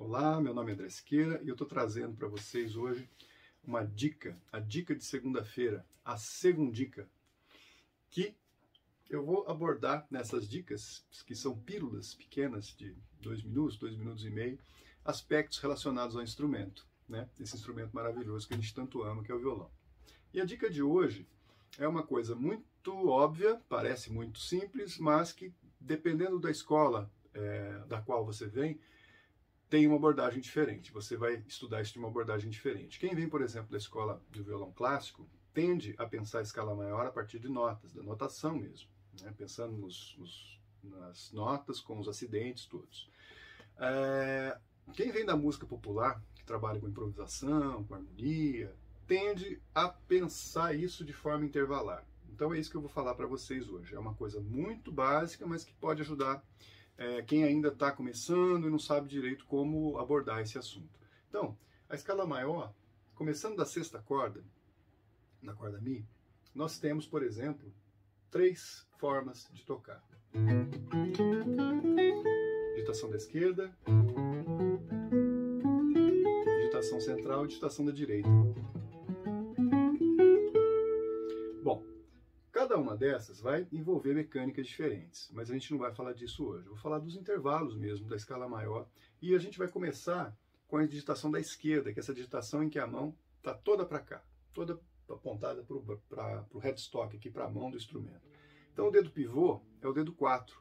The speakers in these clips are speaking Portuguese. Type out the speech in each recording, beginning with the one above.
Olá, meu nome é André Siqueira e eu estou trazendo para vocês hoje uma dica, a dica de segunda-feira, a segundica, que eu vou abordar nessas dicas, que são pílulas pequenas de dois minutos, dois minutos e meio, aspectos relacionados ao instrumento, né? Esse instrumento maravilhoso que a gente tanto ama, que é o violão. E a dica de hoje é uma coisa muito óbvia, parece muito simples, mas que dependendo da escola é, da qual você vem, tem uma abordagem diferente. Você vai estudar isso de uma abordagem diferente. Quem vem, por exemplo, da escola do violão clássico, tende a pensar a escala maior a partir de notas, da notação mesmo, né? pensando nos, nos, nas notas com os acidentes todos. É, quem vem da música popular, que trabalha com improvisação, com harmonia, tende a pensar isso de forma intervalar. Então é isso que eu vou falar para vocês hoje. É uma coisa muito básica, mas que pode ajudar é, quem ainda está começando e não sabe direito como abordar esse assunto. Então, a escala maior, começando da sexta corda, na corda Mi, nós temos, por exemplo, três formas de tocar. Digitação da esquerda, digitação central e digitação da direita. Cada uma dessas vai envolver mecânicas diferentes, mas a gente não vai falar disso hoje. Eu vou falar dos intervalos mesmo, da escala maior, e a gente vai começar com a digitação da esquerda, que é essa digitação em que a mão está toda para cá, toda apontada para o headstock, aqui para a mão do instrumento. Então o dedo pivô é o dedo 4,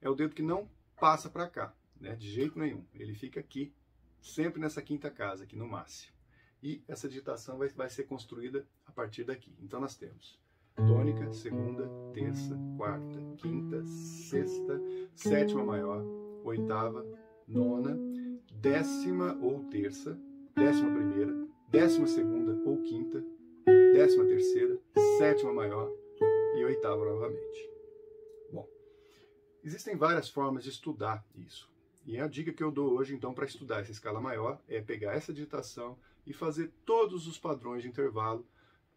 é o dedo que não passa para cá, né, de jeito nenhum. Ele fica aqui, sempre nessa quinta casa, aqui no máximo. E essa digitação vai, vai ser construída a partir daqui. Então nós temos tônica, segunda, terça, quarta, quinta, sexta, sétima maior, oitava, nona, décima ou terça, décima primeira, décima segunda ou quinta, décima terceira, sétima maior e oitava novamente. Bom, existem várias formas de estudar isso. E a dica que eu dou hoje, então, para estudar essa escala maior é pegar essa digitação e fazer todos os padrões de intervalo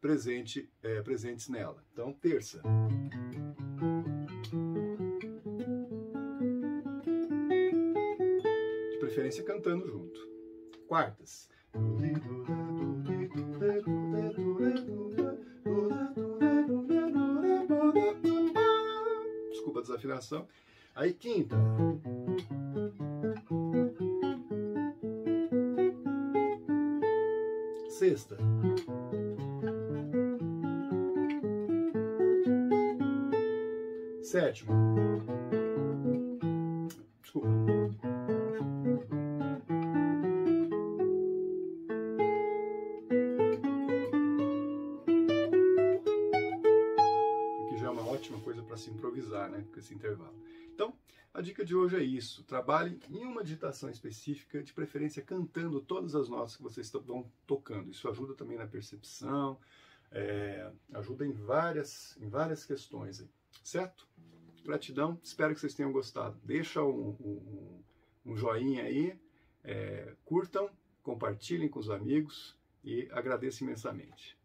presente, é, presentes nela. Então, terça. De preferência cantando junto. Quartas. Desculpa a desafinação. Aí, quinta. Sexta. Sétimo. Desculpa. Que já é uma ótima coisa para se improvisar, né? Com esse intervalo. Então, a dica de hoje é isso. Trabalhe em uma digitação específica, de preferência cantando todas as notas que vocês estão tocando. Isso ajuda também na percepção, é, ajuda em várias, em várias questões. Aí. Certo? Gratidão, espero que vocês tenham gostado. Deixa um, um, um joinha aí, é, curtam, compartilhem com os amigos e agradeço imensamente.